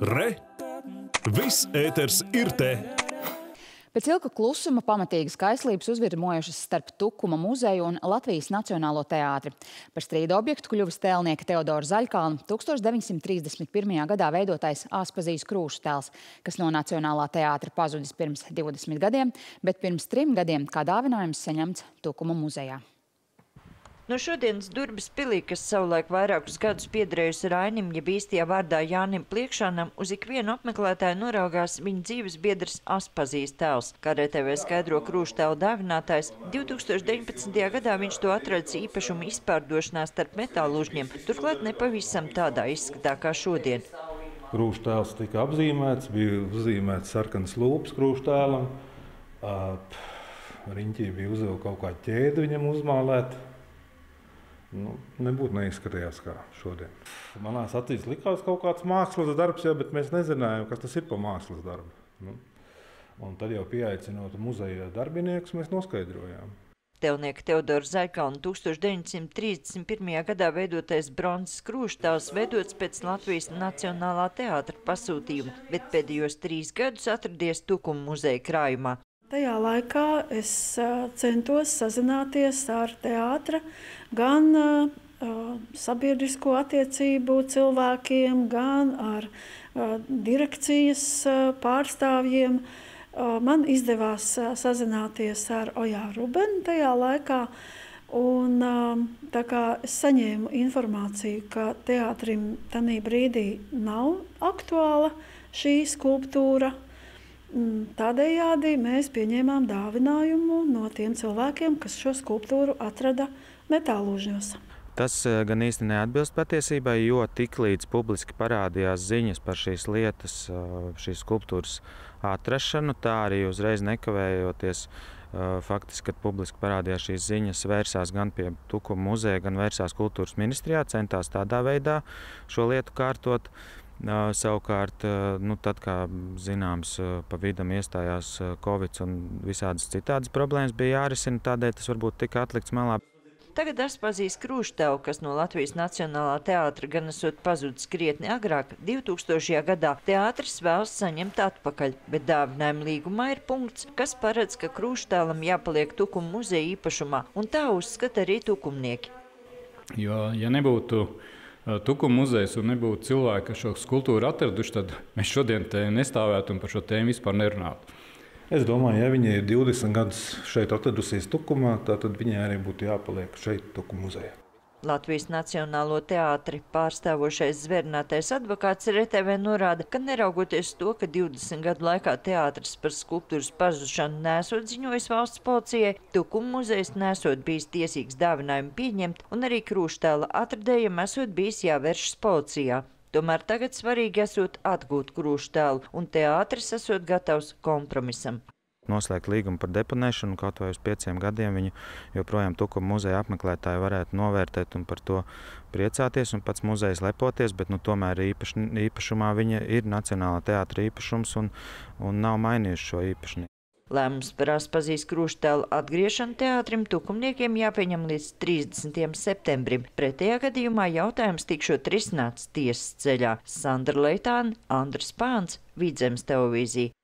Re! Viss ēters ir te! Pēc ilga klusuma pamatīgas kaislības uzvirmojušas starp Tukuma muzeju un Latvijas Nacionālo teātri. Par strīda objektu kļuvis tēlnieka Teodora Zaļkalna 1931. gadā veidotais Āspazijas krūšu tēls, kas no Nacionālā teātra pazudis pirms 20 gadiem, bet pirms trim gadiem kā dāvinājums saņemts Tukuma muzejā. No šodienas Durbas pilī, kas savulaik vairākus gadus piederējusi Rainim, ja īstajā vārdā Jānim Pliekšanam, uz ikvienu apmeklētāju noraugās viņa dzīves biedrs Aspazijas tēls. Kā RTV skaidro krūštēlu dāvinātājs, 2019. gadā viņš to atrads īpašumu izpārdošanā starp metālu uzņiem, turklāt nepavisam tādā izskatā kā šodien. Krūštēls tika apzīmēts, bija uzzīmēts sarkanas lūpas krūštēlam. Riņķī bija uzvilkta kaut kāda ķēde viņam uzmālēta. Nu, nebūtu neizskatījās kā šodien. Manās acīs likās kaut kāds mākslas darbs, jau, bet mēs nezinājām, kas tas ir par mākslas darbu. Nu, un tad jau pieaicinot muzeja darbiniekus, mēs noskaidrojām. Tevnieka Teodora Zaļkalna 1931. gadā veidotais bronzas krūštāls veidots pēc Latvijas Nacionālā teātra pasūtījuma, bet pēdējos trīs gadus atradies Tukuma muzeja krājumā. Tajā laikā es centos sazināties ar teātra, gan sabiedrisko attiecību cilvēkiem, gan ar direkcijas pārstāvjiem. Man izdevās sazināties ar Ojā Rubenu tajā laikā. Un, tā kā es saņēmu informāciju, ka teātrim tajā brīdī nav aktuāla šī skulptūra, tādējādi mēs pieņēmām dāvinājumu no tiem cilvēkiem, kas šo skulptūru atrada metālūžņos. Tas eh, gan īsti neatbilst patiesībai, jo tiklīdz publiski parādījās ziņas par šīs lietas, eh, šīs skulptūras atrašanu, tā arī uzreiz nekavējoties. Eh, faktiski, kad publiski parādījās šīs ziņas, vērsās gan pie Tukuma muzeja, gan vērsās kultūras ministrijā, centās tādā veidā šo lietu kārtot. Savukārt, nu, tad, kā zināms, pa vidam iestājās Covid un visādas citādas problēmas bija jārisina, tādēļ tas varbūt tika atlikts malā. Tagad Aspazijas Krūštev, kas no Latvijas Nacionālā teātra gan esot pazudis krietni agrāk, 2000. gadā teātris vēlas saņemt atpakaļ, bet dāvinājuma līgumā ir punkts, kas paredz, ka Krūštēlam jāpaliek Tukuma muzeja īpašumā, un tā uzskata arī tukumnieki. Jo, ja nebūtu Tukuma muzejs un nebūtu cilvēki, kas šo skulptūru atraduši, tad mēs šodien te nestāvētu un par šo tēmu vispār nerunātu. Es domāju, ja viņi ir 20 gadus šeit atradusies Tukumā, tad viņai arī būtu jāpaliek šeit, Tukuma muzejā. Latvijas Nacionālo teātri pārstāvošais zvērnātais advokāts RTV norāda, ka neraugoties to, ka 20 gadu laikā teātris par skulptūras pazušanu nesot ziņojis valsts policijai, Tukuma muzejs nesot bijis tiesīgs dāvinājumu pieņemt un arī krūštēla atradējiem esot bijis jāvēršas policijā. Tomēr tagad svarīgi esot atgūt krūštēlu un teātris esot gatavs kompromisam noslēgt līgumu par deponēšanu, kaut vai uz pieciem gadiem viņu joprojām Tukuma muzeja apmeklētāji varētu novērtēt un par to priecāties un pats muzejs lepoties, bet nu, tomēr īpaš, īpašumā viņa ir Nacionālā teātra īpašums un, un nav mainījuši šo īpašnieku. Lēmums par Aspazijas krūštēlu atgriešanu teātrim tukumniekiem jāpieņem līdz 30. septembrim. Pretējā gadījumā jautājums tikšot risināts tiesas ceļā. Sandra Leitāna, Andris Pāns, Vidzemes televīzija.